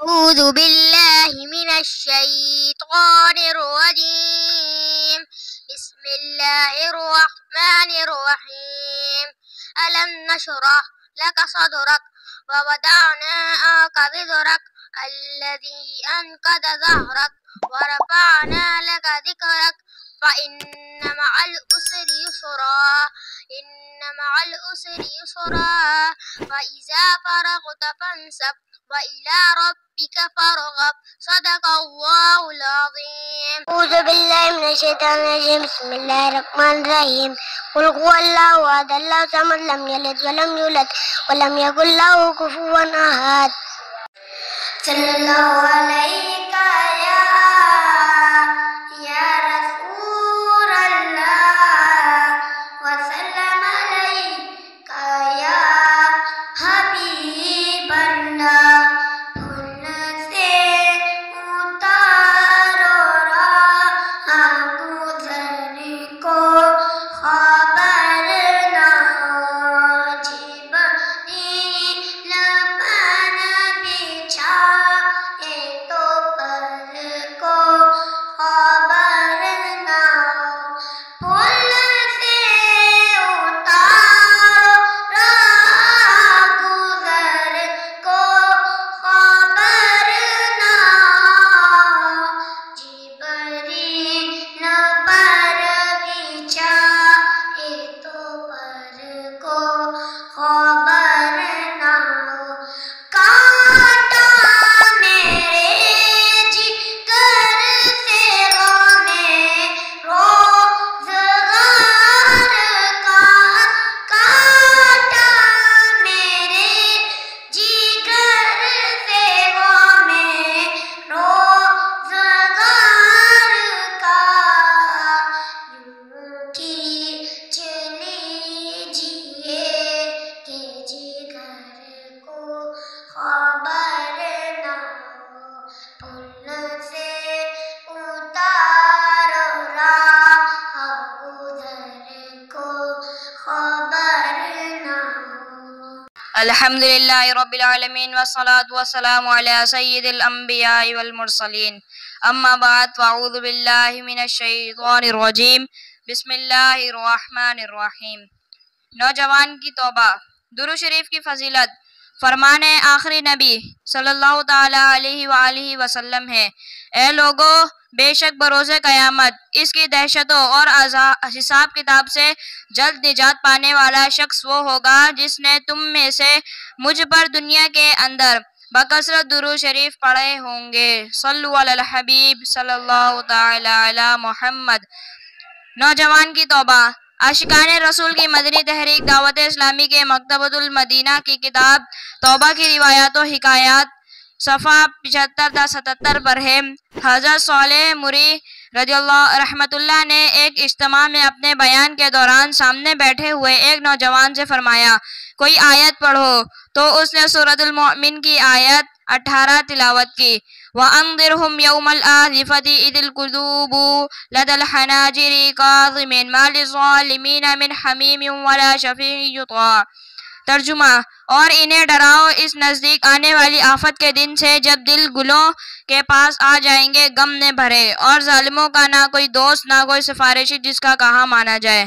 أعوذ بالله من الشيطان الرجيم۔ بسم الله الرحمن الرحيم۔ ألم نشرح لك صدرك ووضعنا عنك وزرك الذي أنقض ظهرك ورفعنا لك ذكرك فإن مع العسر يسرا إن مع العسر يسرا فإذا فرغت فانصب وإلى ربك فارغب. صدق الله العظيم. أعوذ بالله من الشيطان الرجيم. بسم الله الرحمن الرحيم. قل هو الله أحد. الله الصمد لم يلد ولم يولد ولم يكن له كفوا أحد. صلى الله عليك الحمد لله رب العالمين والصلاة والسلام على سيد الأنبياء والمرسلين أما بعد فأعوذ بالله من الشيطان الرجيم بسم الله الرحمن الرحيم نوجوان کی توبہ درو شریف کی فضیلت فرمان آخری نبی صلی اللہ تعالی علیہ وآلہ وسلم ہے اے لوگو بے شک بروز قیامت۔ اس کی دہشتوں اور حساب کتاب سے جلد نجات پانے والا شخص وہ ہوگا جس نے تم میں سے مجھ پر دنیا کے اندر بکثرت درو شریف پڑھے ہوں گے۔ صلو علی الحبیب صلی اللہ تعالی علی محمد۔ نوجوان کی توبہ۔ عاشقان رسول کی مدنی تحریک دعوت اسلامی کے مکتبۃ المدینہ کی کتاب، توبہ کی روایات و حکایات صفحہ پچہتر تا ستتر پر ہے۔ حضرت صالح مری رضی اللہ رحمت اللہ نے ایک اجتماع میں اپنے بیان کے دوران سامنے بیٹھے ہوئے ایک نوجوان سے فرمایا، کوئی آیت پڑھو۔ تو اس نے سورت المؤمن کی آیت اٹھارہ تلاوت کی۔ وَأَنذِرْهُمْ يَوْمَ الْآذِفَةِ إِذِ الْقُلُوبُ لَدَى الْحَنَاجِرِ كَاظِمِينَ مَا لِلظَّالِمِينَ مِنْ حَمِيمٍ وَلَا شَفِيعٍ يُطَاعُ ترجمہ۔ اور انہیں ڈراؤ، اس نزدیک آنے والی آفت کے دن سے جب دل گلوں کے پاس آ جائیں گے، غم نے بھرے۔ اور ظالموں کا نہ کوئی دوست، نہ کوئی سفارشی جس کا کہا مانا جائے۔